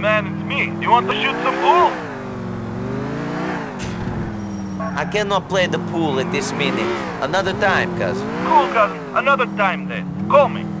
man, it's me. You want to shoot some pool? I cannot play the pool at this minute. Another time, cuz. Cool, cuz. Another time then. Call me.